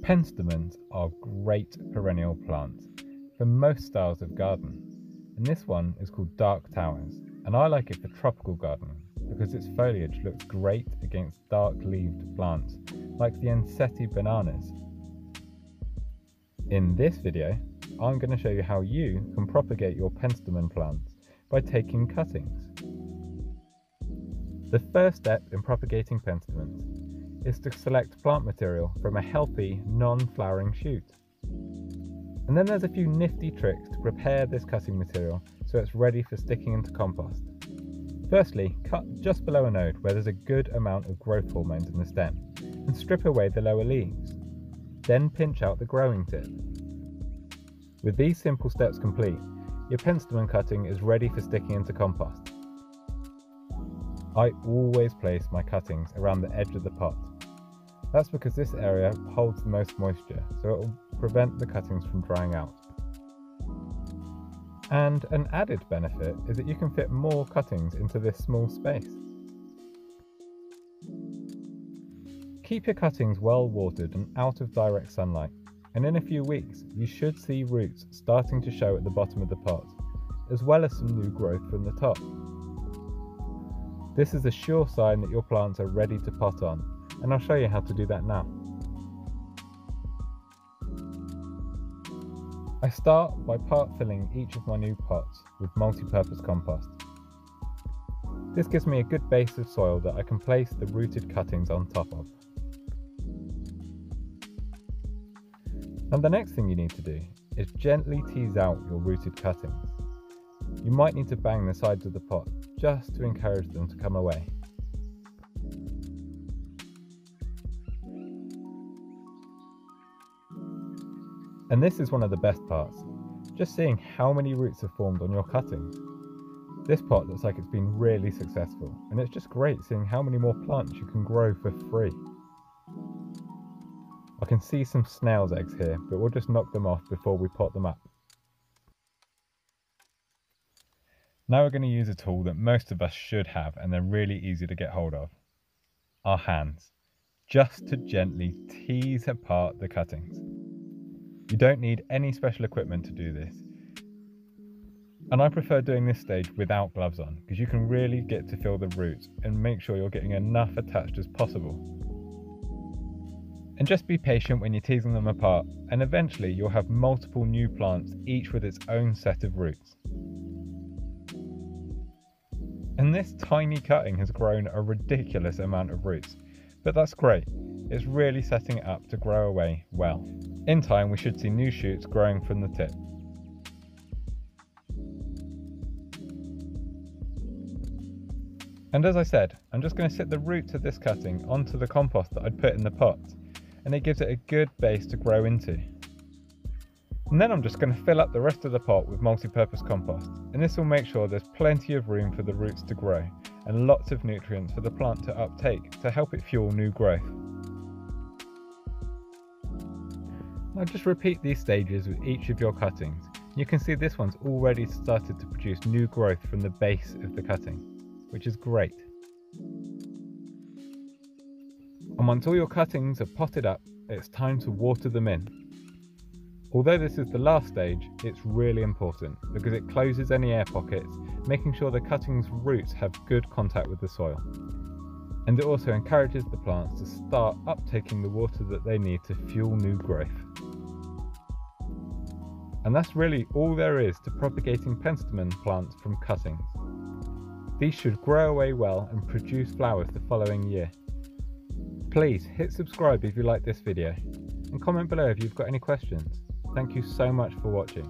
Penstemons are great perennial plants for most styles of garden, and this one is called Dark Towers, and I like it for tropical gardening because its foliage looks great against dark leaved plants like the Ensete bananas. In this video, I'm going to show you how you can propagate your penstemon plants by taking cuttings. The first step in propagating penstemons is to select plant material from a healthy, non-flowering shoot. And then there's a few nifty tricks to prepare this cutting material so it's ready for sticking into compost. Firstly, cut just below a node where there's a good amount of growth hormones in the stem and strip away the lower leaves. Then pinch out the growing tip. With these simple steps complete, your penstemon cutting is ready for sticking into compost. I always place my cuttings around the edge of the pot. That's because this area holds the most moisture, so it will prevent the cuttings from drying out. And an added benefit is that you can fit more cuttings into this small space. Keep your cuttings well watered and out of direct sunlight, and in a few weeks you should see roots starting to show at the bottom of the pot, as well as some new growth from the top. This is a sure sign that your plants are ready to pot on, and I'll show you how to do that now. I start by part filling each of my new pots with multi-purpose compost. This gives me a good base of soil that I can place the rooted cuttings on top of. And the next thing you need to do is gently tease out your rooted cuttings. You might need to bang the sides of the pot just to encourage them to come away. And this is one of the best parts, just seeing how many roots have formed on your cuttings. This pot looks like it's been really successful, and it's just great seeing how many more plants you can grow for free. I can see some snail's eggs here, but we'll just knock them off before we pot them up. Now we're going to use a tool that most of us should have and they're really easy to get hold of. Our hands. Just to gently tease apart the cuttings. You don't need any special equipment to do this. And I prefer doing this stage without gloves on because you can really get to feel the roots and make sure you're getting enough attached as possible. And just be patient when you're teasing them apart and eventually you'll have multiple new plants each with its own set of roots. And this tiny cutting has grown a ridiculous amount of roots. But that's great, it's really setting it up to grow away well. In time we should see new shoots growing from the tip. And as I said, I'm just going to sit the roots of this cutting onto the compost that I'd put in the pot, and it gives it a good base to grow into. And then I'm just going to fill up the rest of the pot with multi-purpose compost, and this will make sure there's plenty of room for the roots to grow, and lots of nutrients for the plant to uptake to help it fuel new growth. Now just repeat these stages with each of your cuttings. You can see this one's already started to produce new growth from the base of the cutting, which is great. And once all your cuttings are potted up, it's time to water them in. Although this is the last stage, it's really important because it closes any air pockets, making sure the cutting's roots have good contact with the soil. And it also encourages the plants to start uptaking the water that they need to fuel new growth. And that's really all there is to propagating penstemon plants from cuttings. These should grow away well and produce flowers the following year. Please hit subscribe if you like this video and comment below if you've got any questions. Thank you so much for watching.